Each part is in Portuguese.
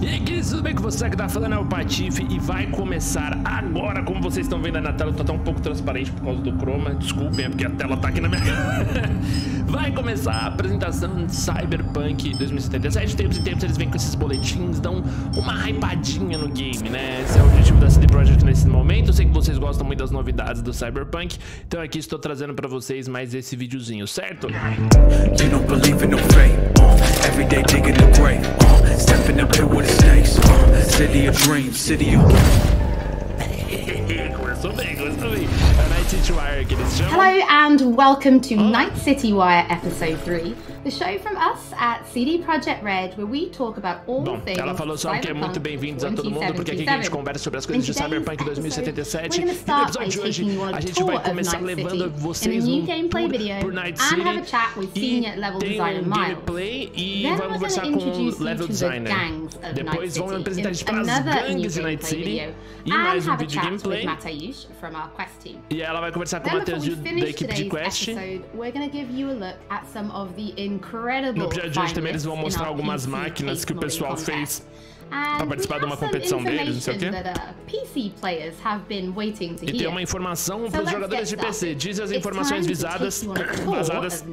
E aí, queridos, tudo bem com você? Que tá falando é o Patife e vai começar agora, como vocês estão vendo na tela, tá um pouco transparente por causa do chroma, desculpem, é porque a tela tá aqui na minha. Vai começar a apresentação de Cyberpunk 2077, tempos em tempos eles vêm com esses boletins, dão uma hypadinha no game, né? Esse é o objetivo da CD Projekt nesse momento, eu sei que vocês gostam muito das novidades do Cyberpunk, então aqui estou trazendo pra vocês mais esse videozinho, certo? You don't believe in no fate, uh, every day digging the grave, city. Cuéntame, cuéntame bem, gostou bem. É Night City Wire que eles chamam. Hello and welcome to Night City Wire episode 3, the show from us at CD Projekt Red where we talk about all Bom, things ela falou só que é muito bem-vindos a todo mundo, porque aqui a gente conversa sobre as coisas de Cyberpunk 2077. E no episódio de hoje, a gente vai começar levando vocês num tour por Night City. E tem um gameplay e vamos conversar com o level designer. Depois vamos apresentar para as gangues de Night City. E mais um vídeo gameplay. E ela vai conversar com o Matheus da equipe de Quest. No episódio de hoje também eles vão mostrar algumas máquinas que o pessoal fez para participar de uma competição deles, não sei o quê. E tem uma informação para os jogadores de PC. Diz as informações visadas, vazadas,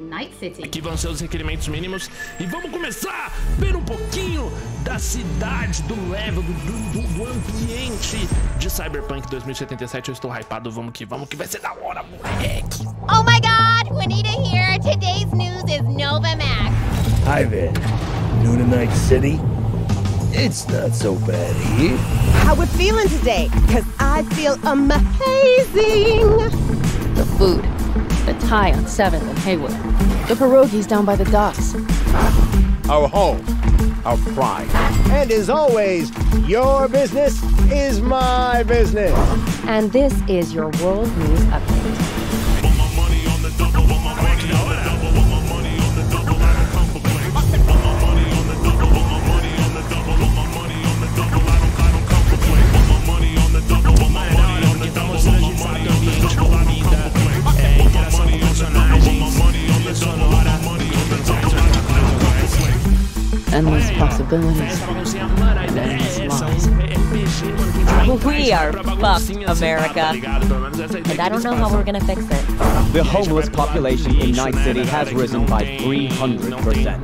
que vão ser os requerimentos mínimos. E vamos começar a ver um pouquinho da cidade, do level, do, do, do ambiente de Cyberpunk 2077. Eu estou hypado, vamos que vamos, que vai ser da hora, moleque. Oh my god, Juanita here. Today's news is Nova Max. Hi there. New to Night City? It's not so bad here. How we feeling today? Cause I feel amazing. The food. The Thai on 7th and Haywood. The pierogies down by the docks. Our home. Our pride. And as always, your business is my business. And this is your World News Update. We are fucked, America. And I don't know how we're gonna fix it. The homeless population in Night City has risen by 300%.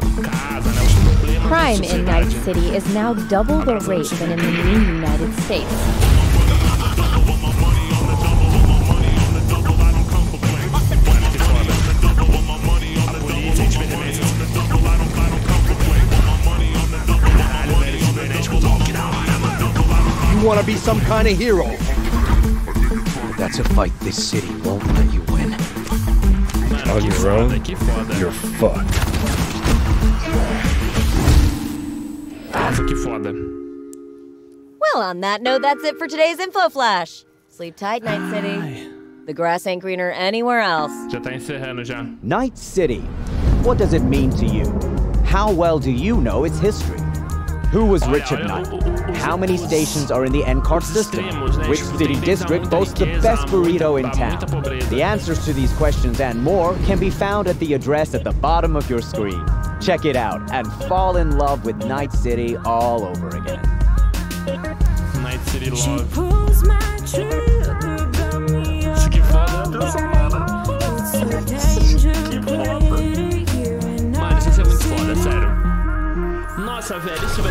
Crime in Night City is now double the rate than in the new United States. You want to be some kind of hero. That's a fight this city won't let you win. Mano, On que your own, you're fucked. Nossa, que foda. Well, on that note, that's it for today's Info Flash. Sleep tight, Night City. The grass ain't greener anywhere else. Já tá encerrando já. Night City. What does it mean to you? How well do you know its history? Who was Richard olha, Knight? o- o- os- How many stations are in the NCART os system? Which city tem- tem district boasts the best burrito in town? The answers to these questions and more can be found at the address at the bottom of your screen. Check it out and fall in love with Night City all over again. Night City Love. Isso que foda, meu mano. Que foda. Mano, isso vai muito foda, sério. Nossa, velho, isso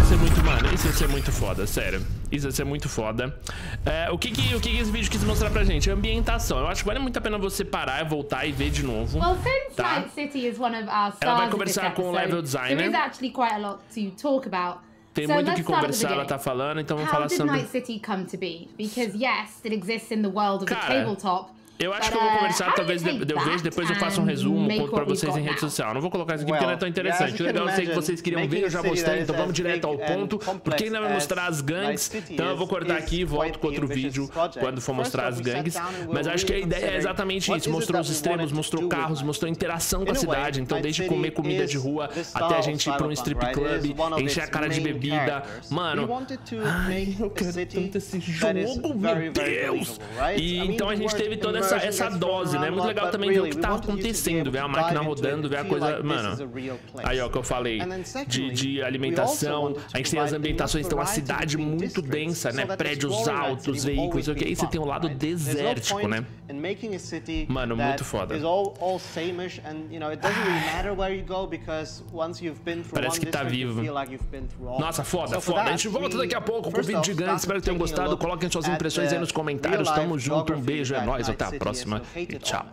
isso vai ser muito foda, sério. Isso vai ser muito foda. É, o que que, o que que esse vídeo quis mostrar pra gente? Ambientação. Eu acho que vale muito a pena você parar, voltar e ver de novo. Well, since tá? Night City is one of our Ela vai stars of this conversar com o level designer. there is actually quite a lot to talk about. Tem so muito o que the conversar, ela tá falando, então vamos How falar did sobre... Night City come to be? Because yes, it exists in the world of the Cara, tabletop. Eu acho que eu vou conversar, talvez de- eu vejo, depois eu faço um resumo, conto pra vocês em rede social. Não vou colocar isso aqui porque não é tão interessante. you legal, eu sei que vocês queriam ver, eu já mostrei, então vamos direto ao ponto. Porque ainda vai mostrar as gangues, então eu vou cortar aqui e volto com outro vídeo quando for mostrar as gangues. Mas acho que a ideia é exatamente isso. Mostrou os extremos, mostrou carros, mostrou interação com a cidade. Então desde comer comida de rua até a gente ir pra um strip club, encher a cara de bebida. Mano, ai, eu a quero tanto esse jogo, meu Deus. E então a gente teve toda essa, essa dose, né? É muito legal também ver o que tá acontecendo, ver a máquina rodando, ver a coisa. Mano, aí ó, que eu falei de, de alimentação. A gente tem as ambientações, então a cidade muito densa, né? Prédios altos, veículos, ok? E você tem o lado desértico, né? Mano, muito foda. Parece que tá vivo. Nossa, foda, foda. A gente volta daqui a pouco com o vídeo gigante. Espero que tenham gostado. Coloquem suas impressões aí nos comentários. Tamo junto, um beijo, é nóis. Até a próxima e tchau.